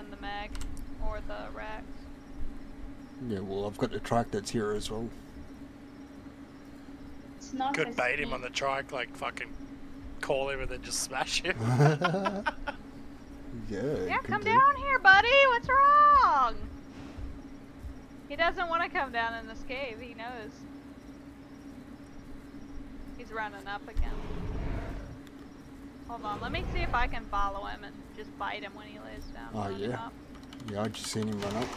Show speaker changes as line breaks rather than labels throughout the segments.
send the mag or the Rex.
Yeah, well, I've got the trike that's here as well.
It's not
Could
as
bait him on the trike, like fucking call him and then just smash him.
yeah.
Yeah, come
do.
down here, buddy. What's wrong? He doesn't want to come down in this cave. He knows. He's running up again. Hold on, let me see if I can follow him and just bite him when he lays down.
Oh,
run
yeah.
up.
Yeah, I just seen him run up.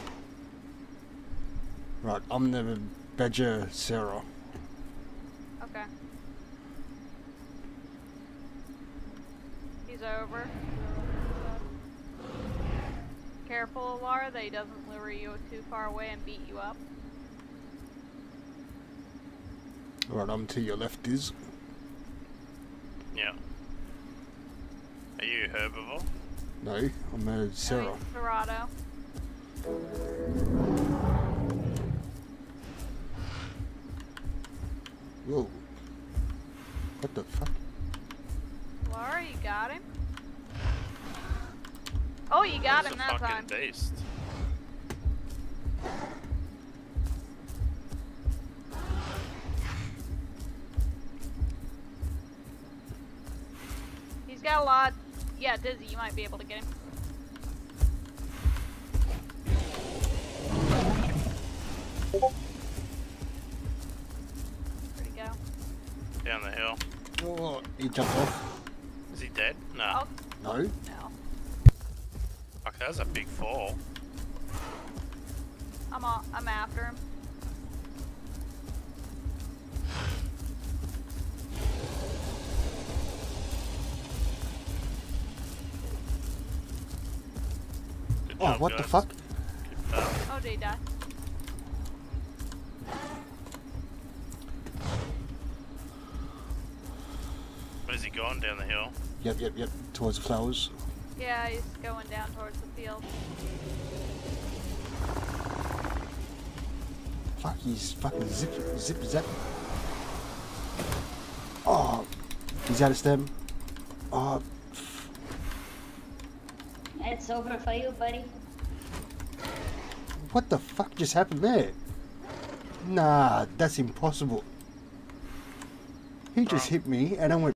Right, I'm the Badger Sarah.
Okay. He's over. Careful, Laura, that he doesn't lure you too far away and beat you up.
Right, I'm to your left, is.
yeah.
No, I'm a
No,
Sarah.
he's Serato.
Whoa. What the fuck?
Laura, you got him? Oh, you got
He's
him
a
that
fucking
time.
beast.
He's got a lot. Yeah, Dizzy, you might be able to get him. Where'd he go?
Down the hill.
Oh, he jumped off.
Is he dead? No.
Oh,
No?
no.
Fuck, that was a big fall.
I'm, a, I'm after him.
Good
Oh,
job,
what the fuck?
Oh, did he die?
Where's he going? down the hill?
Yep, yep, yep. Towards the flowers.
Yeah, he's going down towards the field.
Fuck, he's fucking zip, zip, zap. Oh, he's out of stem. Oh,
It's over for you, buddy.
what the fuck just happened there? Nah, that's impossible. He just hit me and I went